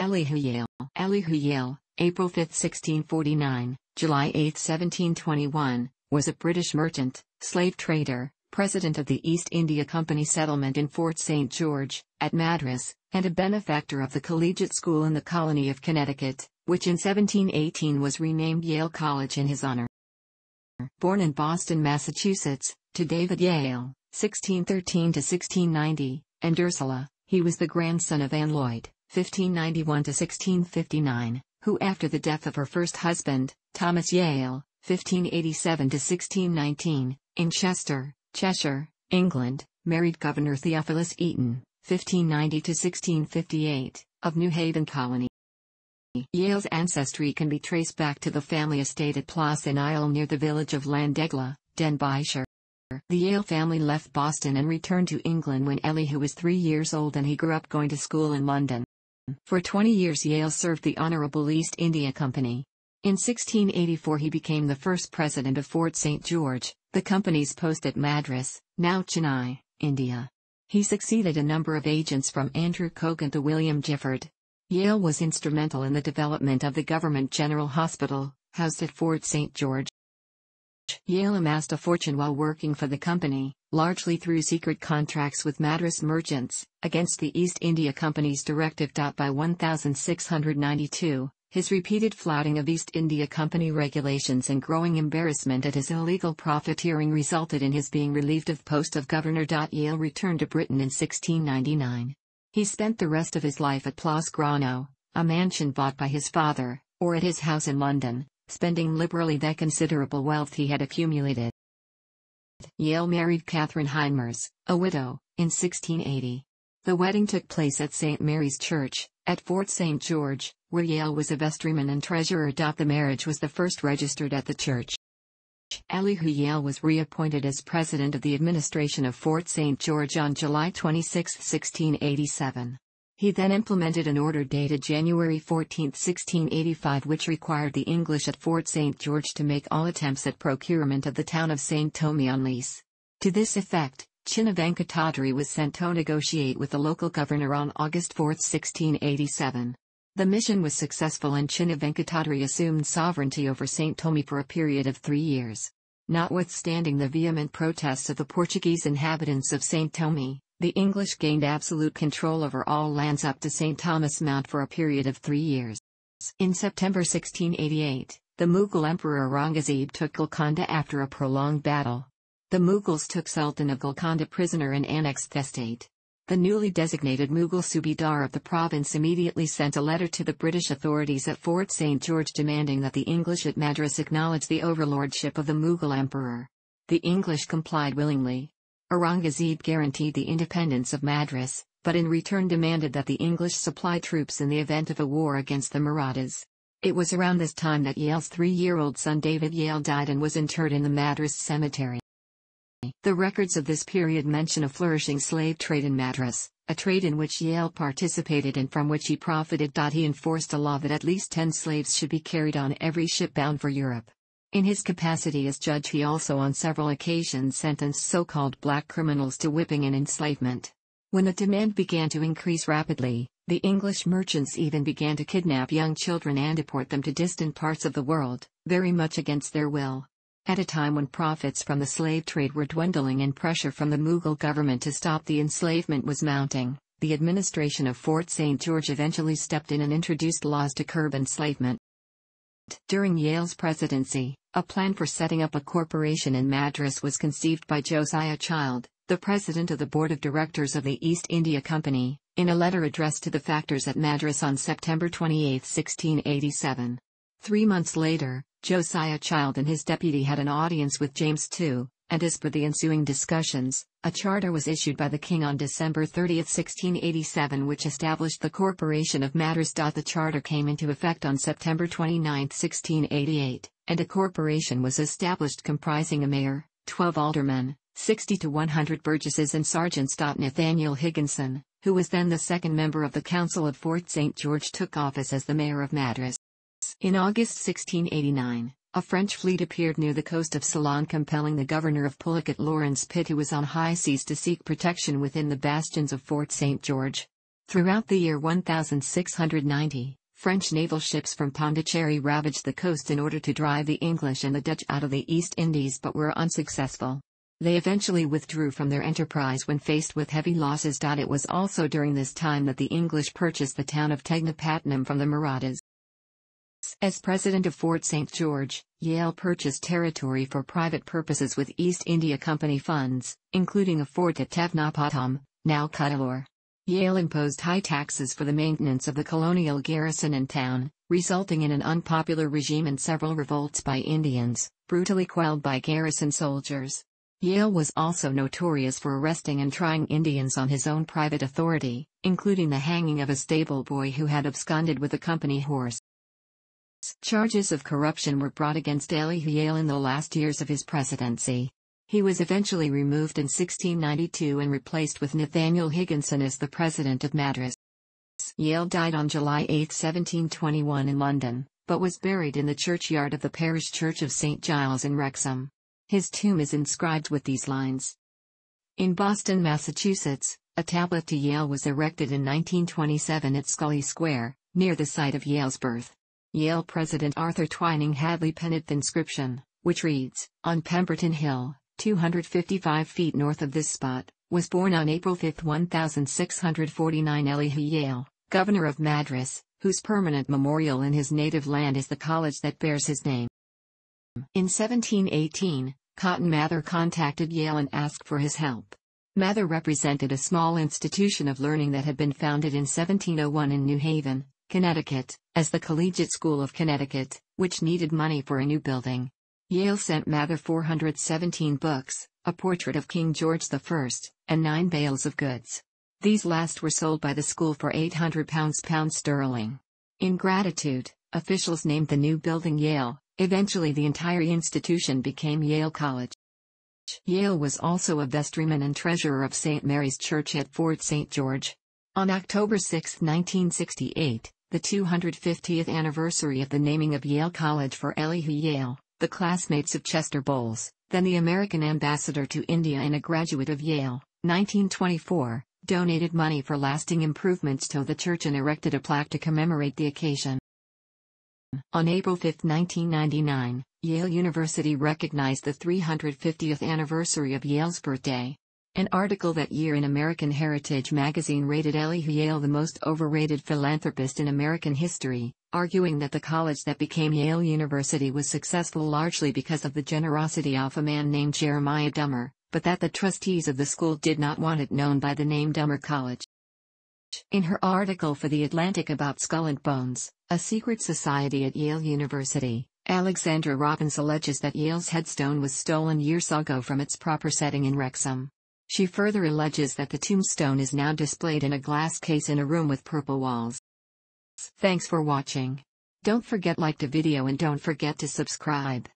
Elihu Yale, Elihu Yale, April 5, 1649, July 8, 1721, was a British merchant, slave trader, president of the East India Company settlement in Fort St. George, at Madras, and a benefactor of the collegiate school in the colony of Connecticut, which in 1718 was renamed Yale College in his honor. Born in Boston, Massachusetts, to David Yale, 1613 to 1690, and Ursula, he was the grandson of Ann Lloyd, 1591 to 1659, who after the death of her first husband, Thomas Yale, 1587 to 1619, in Chester, Cheshire, England, married Governor Theophilus Eaton, 1590 to 1658, of New Haven Colony. Yale's ancestry can be traced back to the family estate at Plas yn Iâl near the village of Llandegla, Denbighshire. The Yale family left Boston and returned to England when Elihu was three years old and he grew up going to school in London. For 20 years Yale served the Honorable East India Company. In 1684 he became the first president of Fort St. George, the company's post at Madras, now Chennai, India. He succeeded a number of agents from Andrew Cogan to William Gyfford. Yale was instrumental in the development of the Government General Hospital, housed at Fort St. George. Yale amassed a fortune while working for the company, largely through secret contracts with Madras merchants, against the East India Company's directive. By 1692, his repeated flouting of East India Company regulations and growing embarrassment at his illegal profiteering resulted in his being relieved of post of governor. Yale returned to Britain in 1699. He spent the rest of his life at Plas Grono, a mansion bought by his father, or at his house in London, spending liberally the considerable wealth he had accumulated. Yale married Catherine Hynmers, a widow, in 1680. The wedding took place at St. Mary's Church, at Fort St. George, where Yale was a vestryman and treasurer. The marriage was the first registered at the church. Elihu Yale was reappointed as president of the administration of Fort St. George on July 26, 1687. He then implemented an order dated January 14, 1685 which required the English at Fort St. George to make all attempts at procurement of the town of St. Thome on lease. To this effect, Chinna Venkatadri was sent to negotiate with the local governor on August 4, 1687. The mission was successful and Chinna Venkatadri assumed sovereignty over St. Thome for a period of three years. Notwithstanding the vehement protests of the Portuguese inhabitants of St. Thome, the English gained absolute control over all lands up to St. Thomas Mount for a period of three years. In September 1688, the Mughal Emperor Aurangzeb took Golconda after a prolonged battle. The Mughals took Sultan of Golconda prisoner and annexed the state. The newly designated Mughal Subedar of the province immediately sent a letter to the British authorities at Fort St. George demanding that the English at Madras acknowledge the overlordship of the Mughal emperor. The English complied willingly. Aurangzeb guaranteed the independence of Madras, but in return demanded that the English supply troops in the event of a war against the Marathas. It was around this time that Yale's three-year-old son David Yale died and was interred in the Madras cemetery. The records of this period mention a flourishing slave trade in Madras, a trade in which Yale participated and from which he profited. He enforced a law that at least 10 slaves should be carried on every ship bound for Europe. In his capacity as judge, he also on several occasions sentenced so called black criminals to whipping and enslavement. When the demand began to increase rapidly, the English merchants even began to kidnap young children and deport them to distant parts of the world, very much against their will. At a time when profits from the slave trade were dwindling and pressure from the Mughal government to stop the enslavement was mounting, the administration of Fort St. George eventually stepped in and introduced laws to curb enslavement. During Yale's presidency, a plan for setting up a corporation in Madras was conceived by Josiah Child, the president of the board of directors of the East India Company, in a letter addressed to the factors at Madras on September 28, 1687. Three months later, Josiah Child and his deputy had an audience with James II, and as per the ensuing discussions, a charter was issued by the king on December 30, 1687 which established the Corporation of Madras. The charter came into effect on September 29, 1688, and a corporation was established comprising a mayor, 12 aldermen, 60 to 100 burgesses and sergeants. Nathaniel Higginson, who was then the second member of the Council of Fort St. George took office as the mayor of Madras. In August 1689, a French fleet appeared near the coast of Ceylon compelling the governor of Pulicat Lawrence Pitt who was on high seas to seek protection within the bastions of Fort St. George. Throughout the year 1690, French naval ships from Pondicherry ravaged the coast in order to drive the English and the Dutch out of the East Indies but were unsuccessful. They eventually withdrew from their enterprise when faced with heavy losses. It was also during this time that the English purchased the town of Tegnapatnam from the Marathas. As president of Fort St. George, Yale purchased territory for private purposes with East India Company funds, including a fort at Tevnapattam, now Cuddalore. Yale imposed high taxes for the maintenance of the colonial garrison and town, resulting in an unpopular regime and several revolts by Indians, brutally quelled by garrison soldiers. Yale was also notorious for arresting and trying Indians on his own private authority, including the hanging of a stable boy who had absconded with a company horse. Charges of corruption were brought against Elihu Yale in the last years of his presidency. He was eventually removed in 1692 and replaced with Nathaniel Higginson as the president of Madras. Yale died on July 8, 1721 in London, but was buried in the churchyard of the parish church of St. Giles in Wrexham. His tomb is inscribed with these lines. In Boston, Massachusetts, a tablet to Yale was erected in 1927 at Scollay Square, near the site of Yale's birth. Yale President Arthur Twining Hadley penned inscription, which reads, On Pemberton Hill, 255 feet north of this spot, was born on April 5, 1649 Elihu Yale, governor of Madras, whose permanent memorial in his native land is the college that bears his name. In 1718, Cotton Mather contacted Yale and asked for his help. Mather represented a small institution of learning that had been founded in 1701 in New Haven, Connecticut, as the Collegiate School of Connecticut, which needed money for a new building. Yale sent Mather 417 books, a portrait of King George I, and nine bales of goods. These last were sold by the school for 800 pounds pounds sterling. In gratitude, officials named the new building Yale, Eventually the entire institution became Yale College. Yale was also a vestryman and treasurer of St. Mary's Church at Fort St. George. On October 6, 1968, the 250th anniversary of the naming of Yale College for Elihu Yale, the classmates of Chester Bowles, then the American ambassador to India and a graduate of Yale, 1924, donated money for lasting improvements to the church and erected a plaque to commemorate the occasion. On April 5, 1999, Yale University recognized the 350th anniversary of Yale's birthday. An article that year in American Heritage magazine rated Elihu Yale the most overrated philanthropist in American history, arguing that the college that became Yale University was successful largely because of the generosity of a man named Jeremiah Dummer, but that the trustees of the school did not want it known by the name Dummer College. In her article for The Atlantic about Skull and Bones, a secret society at Yale University, Alexandra Robbins alleges that Yale's headstone was stolen years ago from its proper setting in Wrexham. She further alleges that the tombstone is now displayed in a glass case in a room with purple walls. Thanks for watching. Don't forget like the video and don't forget to subscribe.